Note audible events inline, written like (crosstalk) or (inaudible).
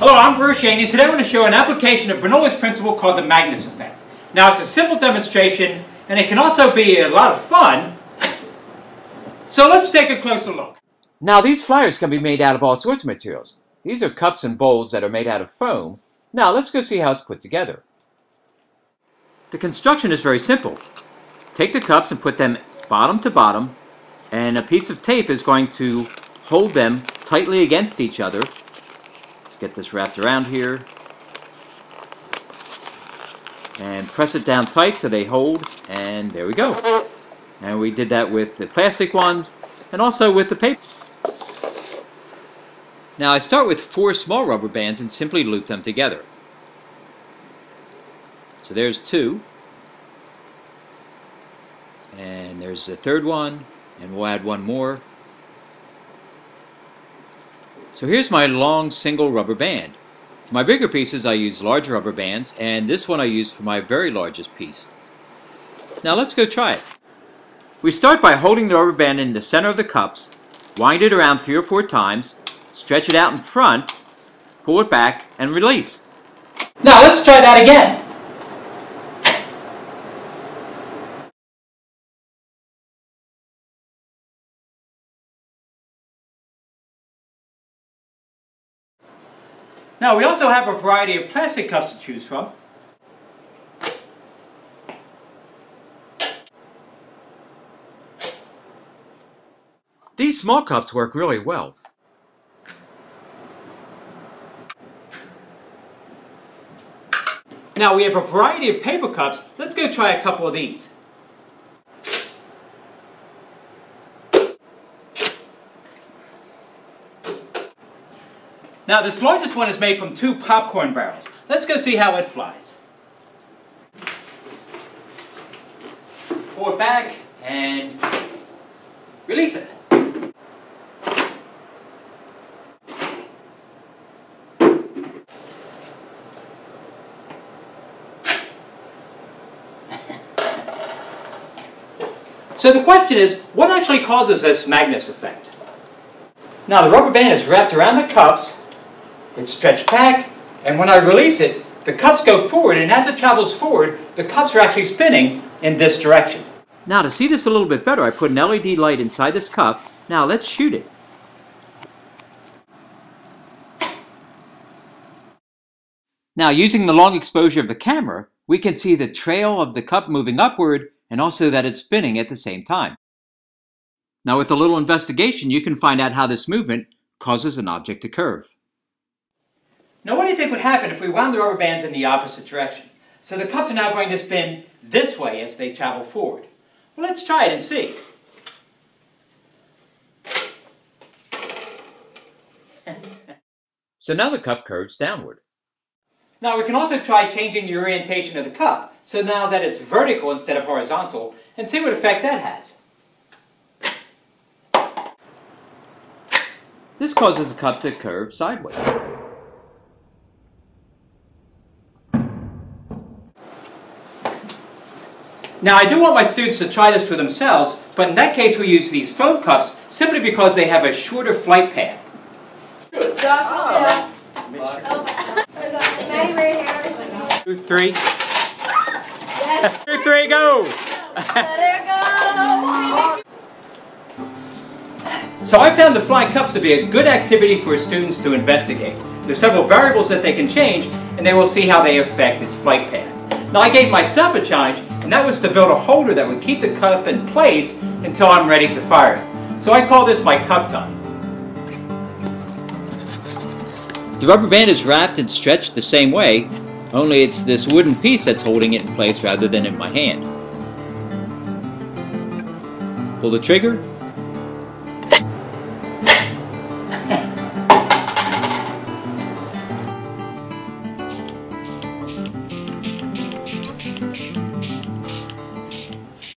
I'm Bruce Yeany, and today I'm going to show an application of Bernoulli's principle called the Magnus effect. Now, it's a simple demonstration, and it can also be a lot of fun. So let's take a closer look. Now, these flyers can be made out of all sorts of materials. These are cups and bowls that are made out of foam. Now, let's go see how it's put together. The construction is very simple. Take the cups and put them bottom to bottom, and a piece of tape is going to hold them tightly against each other. Let's get this wrapped around here. And press it down tight so they hold, and there we go. And we did that with the plastic ones, and also with the paper. Now I start with four small rubber bands and simply loop them together. So there's two. And there's the third one, and we'll add one more. So here's my long single rubber band. For my bigger pieces I use large rubber bands, and this one I use for my very largest piece. Now let's go try it. We start by holding the rubber band in the center of the cups, wind it around three or four times, stretch it out in front, pull it back, and release. Now let's try that again. Now we also have a variety of plastic cups to choose from. These small cups work really well. Now we have a variety of paper cups. Let's go try a couple of these. Now this largest one is made from two popcorn barrels. Let's go see how it flies. Pour it back and release it. (laughs) So the question is, what actually causes this Magnus effect? Now the rubber band is wrapped around the cups, it's stretched back, and when I release it, the cups go forward, and as it travels forward, the cups are actually spinning in this direction. Now to see this a little bit better, I put an LED light inside this cup. Now let's shoot it. Now using the long exposure of the camera, we can see the trail of the cup moving upward and also that it's spinning at the same time. Now with a little investigation, you can find out how this movement causes an object to curve. Now what do you think would happen if we wound the rubber bands in the opposite direction? So the cups are now going to spin this way as they travel forward. Well, let's try it and see. (laughs) so now the cup curves downward. Now we can also try changing the orientation of the cup, so now that it's vertical instead of horizontal, and see what effect that has. This causes the cup to curve sideways. Now I do want my students to try this for themselves, but in that case we use these foam cups simply because they have a shorter flight path. Josh. Two, three. Two, three, go! go! So I found the flying cups to be a good activity for students to investigate. There's several variables that they can change, and they will see how they affect its flight path. Now I gave myself a challenge, and that was to build a holder that would keep the cup in place until I'm ready to fire it. So I call this my cup gun. The rubber band is wrapped and stretched the same way, only it's this wooden piece that's holding it in place rather than in my hand. Pull the trigger,